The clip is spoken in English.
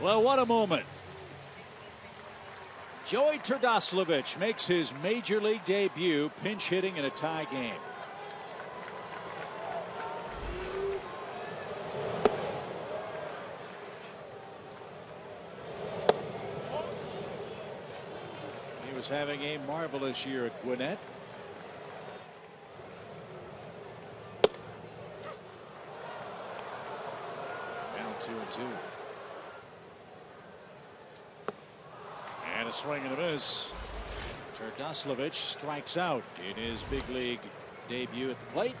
Well, what a moment. Joey Terdoslavich makes his major league debut pinch hitting in a tie game. He was having a marvelous year at Gwinnett. Now two and two. And a swing and a miss. Terdoslavich strikes out in his big league debut at the plate.